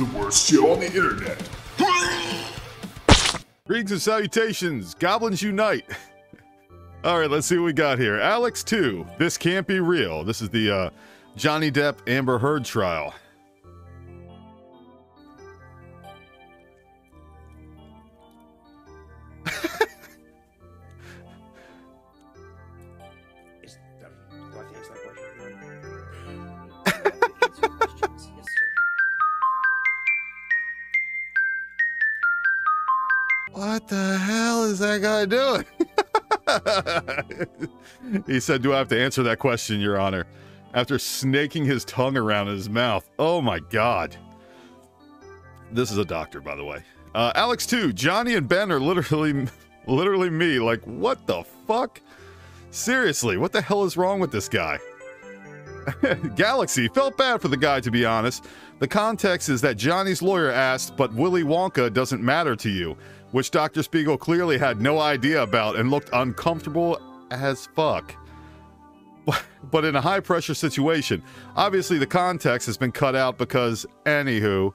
the worst show on the internet. Greetings and salutations, Goblins Unite. All right, let's see what we got here. Alex 2, This Can't Be Real. This is the uh, Johnny Depp Amber Heard trial. hell is that guy doing? he said, Do I have to answer that question, Your Honor? After snaking his tongue around his mouth. Oh my god. This is a doctor, by the way. Uh, Alex too. Johnny and Ben are literally, literally me. Like, what the fuck? Seriously, what the hell is wrong with this guy? Galaxy felt bad for the guy, to be honest. The context is that Johnny's lawyer asked, but Willy Wonka doesn't matter to you, which Dr. Spiegel clearly had no idea about and looked uncomfortable as fuck. But, in a high pressure situation, obviously the context has been cut out because, anywho,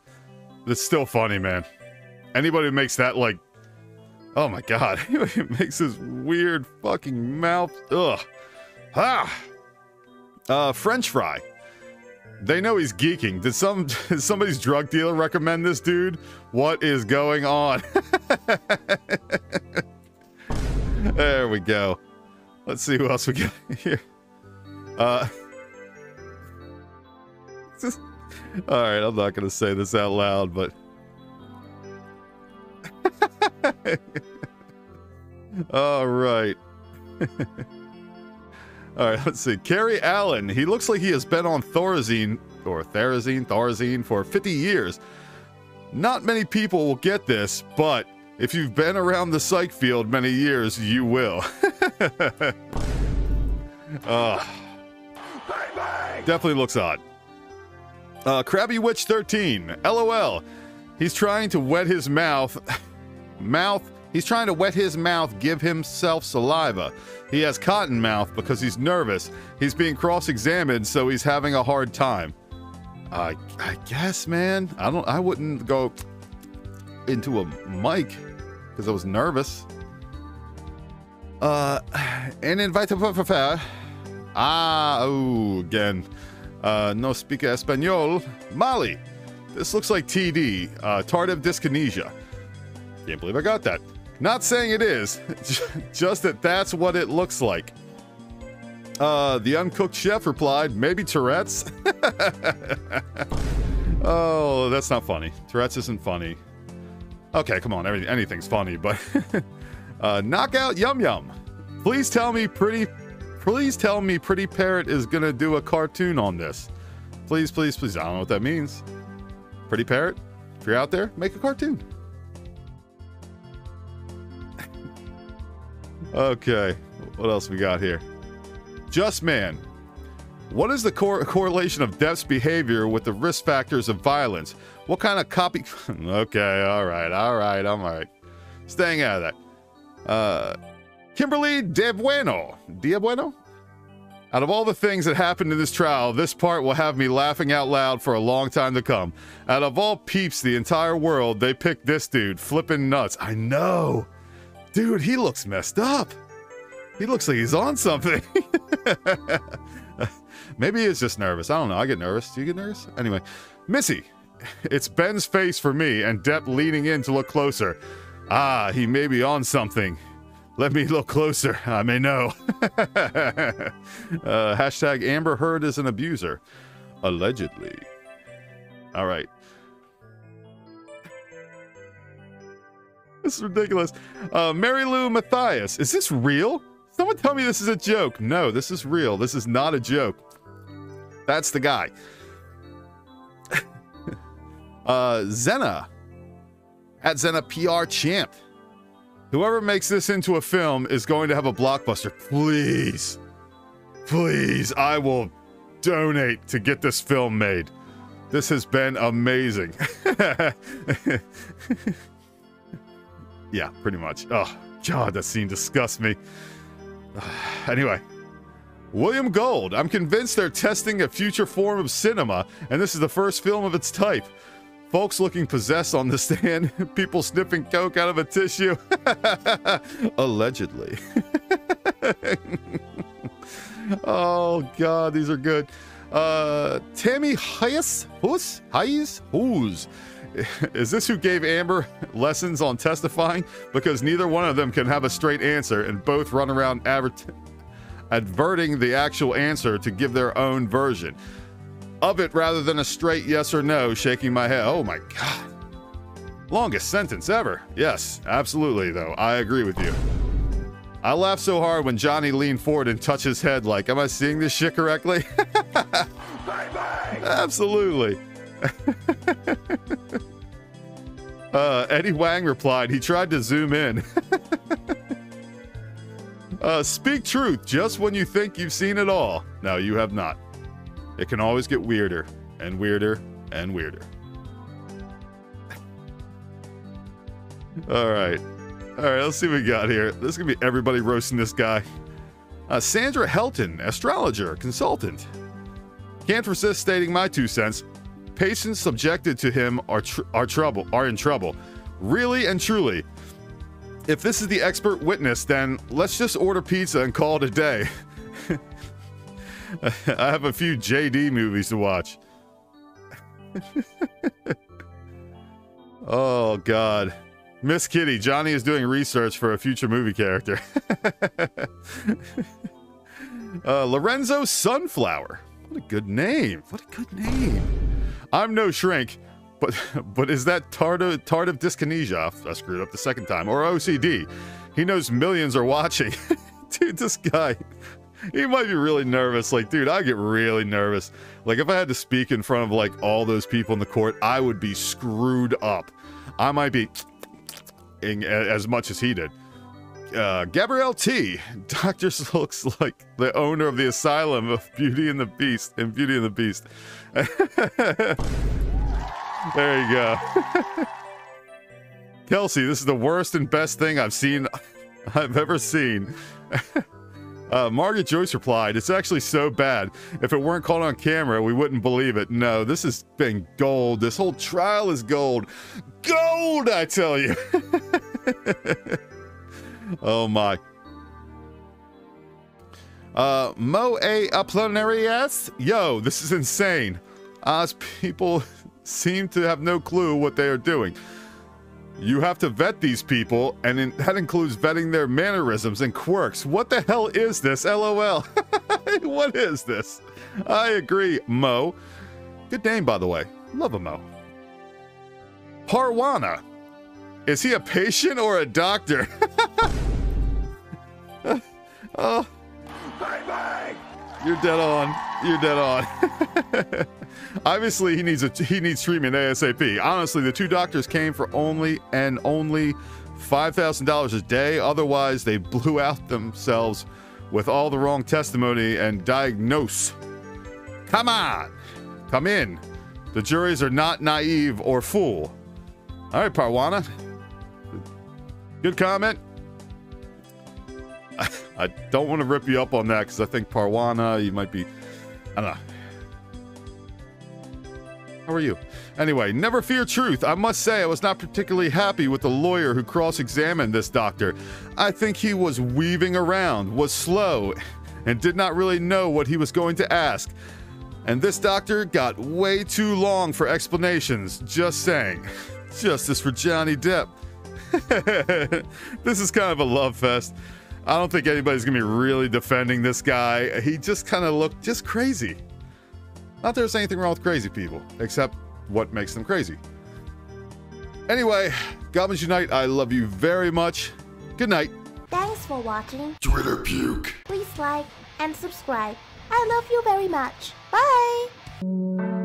it's still funny, man. Anybody who makes that, like, oh my god, it makes his weird fucking mouth, ugh. Ah! Uh, French fry. They know he's geeking. Did some somebody's drug dealer recommend this dude? What is going on? there we go. Let's see who else we got here. Uh All right, I'm not going to say this out loud, but All right. All right, let's see. Kerry Allen. He looks like he has been on Thorazine or Therazine, Thorazine for 50 years. Not many people will get this, but if you've been around the psych field many years, you will. uh, definitely looks odd. Uh, Krabby Witch 13. LOL. He's trying to wet his mouth. mouth. He's trying to wet his mouth, give himself saliva. He has cotton mouth because he's nervous. He's being cross-examined, so he's having a hard time. I I guess, man. I don't. I wouldn't go into a mic because I was nervous. Uh, and invite a Ah, oh, again. Uh, no speaker español. Mali. This looks like TD. Uh, tardive dyskinesia. Can't believe I got that. Not saying it is, just that that's what it looks like. Uh, the uncooked chef replied, maybe Tourette's? oh, that's not funny. Tourette's isn't funny. Okay, come on, everything, anything's funny, but... uh, knockout Yum Yum. Please tell me Pretty... Please tell me Pretty Parrot is gonna do a cartoon on this. Please, please, please. I don't know what that means. Pretty Parrot, if you're out there, make a cartoon. Okay, what else we got here? Just Man. What is the cor- correlation of Depp's behavior with the risk factors of violence? What kind of copy? okay, all right, all right, I'm all right. Staying out of that. Uh, Kimberly De Bueno. De Bueno? Out of all the things that happened in this trial, this part will have me laughing out loud for a long time to come. Out of all peeps the entire world, they picked this dude, flipping nuts. I know. Dude, he looks messed up. He looks like he's on something. Maybe he's just nervous. I don't know. I get nervous. Do you get nervous? Anyway, Missy. It's Ben's face for me, and Depp leaning in to look closer. Ah, he may be on something. Let me look closer. I may know. uh, hashtag Amber Heard is an abuser. Allegedly. All right. This is ridiculous. Uh, Mary Lou Matthias. Is this real? Someone tell me this is a joke. No, this is real. This is not a joke. That's the guy. uh, Zena. At Zena PR Champ. Whoever makes this into a film is going to have a blockbuster. Please. Please, I will donate to get this film made. This has been amazing. yeah, pretty much. Oh, God, that scene disgusts me. anyway, William Gold. I'm convinced they're testing a future form of cinema, and this is the first film of its type. Folks looking possessed on the stand. People sniffing coke out of a tissue. Allegedly. oh god, these are good. Uh, Tammy Hayes, Hus, Hayes, Who's? Is this who gave Amber lessons on testifying? Because neither one of them can have a straight answer, and both run around advert- adverting the actual answer to give their own version of it rather than a straight yes or no, shaking my head. Oh my god. Longest sentence ever. Yes, absolutely, though. I agree with you. I laughed so hard when Johnny leaned forward and touched his head like, am I seeing this shit correctly? Absolutely. uh, Eddie Wang replied, he tried to zoom in. uh, speak truth just when you think you've seen it all. No, you have not. It can always get weirder and weirder and weirder. All right. All right, let's see what we got here. This is going to be everybody roasting this guy. Uh, Sandra Helton, astrologer, consultant. Can't resist stating my two cents. Patients subjected to him are, tr- are trouble are in trouble. Really and truly. If this is the expert witness, then let's just order pizza and call it a day. I have a few JD movies to watch. oh God. Miss Kitty, Johnny is doing research for a future movie character. uh, Lorenzo Sunflower. What a good name. What a good name. I'm no shrink, but but is that tardive, tardive dyskinesia? Ah, I screwed up the second time. Or OCD? He knows millions are watching. Dude, this guy, he might be really nervous. Like, dude, I get really nervous. Like, if I had to speak in front of like all those people in the court, I would be screwed up. I might be as much as he did. Uh, Gabrielle T. Doctor looks like the owner of the asylum of Beauty and the Beast and Beauty and the Beast. there you go. Kelsey, this is the worst and best thing I've seen, I've ever seen. Uh, Margaret Joyce replied, It's actually so bad. If it weren't caught on camera, we wouldn't believe it. No, this has been gold. This whole trial is gold. Gold, I tell you. Oh my. Uh, Mo A. Yo, this is insane. Oz people seem to have no clue what they are doing. You have to vet these people, and in, that includes vetting their mannerisms and quirks. What the hell is this? LOL. what is this? I agree, Mo. Good name, by the way. Love a Mo. Parwana. Is he a patient or a doctor? oh. Bang, bang. You're dead on. You're dead on. Obviously, he needs a he needs treatment ASAP. Honestly, the two doctors came for only and only five thousand dollars a day. Otherwise, they blew out themselves with all the wrong testimony and diagnose. Come on, come in. The juries are not naive or fool. All right, Parwana. Good comment. I don't want to rip you up on that because I think Parwana, you might be, I don't know. How are you? Anyway, never fear truth. I must say, I was not particularly happy with the lawyer who cross examined this doctor. I think he was weaving around, was slow, and did not really know what he was going to ask. And this doctor got way too long for explanations. Just saying. Justice for Johnny Depp. this is kind of a love fest. I don't think anybody's gonna be really defending this guy. He just kind of looked just crazy. Not there's anything wrong with crazy people, except what makes them crazy. Anyway, Goblins Unite, I love you very much. Good night. Thanks for watching. Twitter puke. Please like and subscribe. I love you very much. Bye.